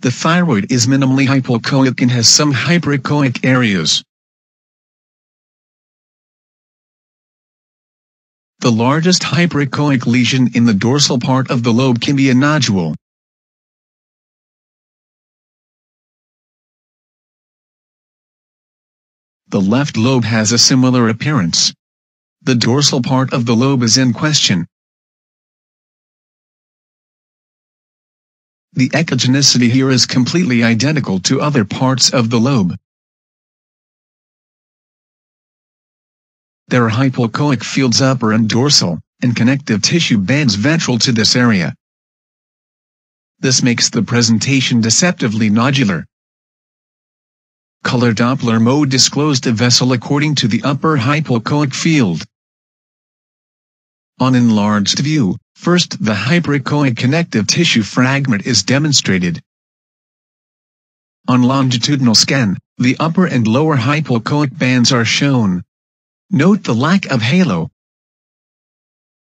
The thyroid is minimally hypoechoic and has some hyperechoic areas. The largest hyperechoic lesion in the dorsal part of the lobe can be a nodule. The left lobe has a similar appearance. The dorsal part of the lobe is in question. The echogenicity here is completely identical to other parts of the lobe. There are hypoechoic fields upper and dorsal, and connective tissue bands ventral to this area. This makes the presentation deceptively nodular. Color Doppler mode disclosed a vessel according to the upper hypoechoic field. On enlarged view, first the hyperechoic connective tissue fragment is demonstrated. On longitudinal scan, the upper and lower hypoechoic bands are shown. Note the lack of halo,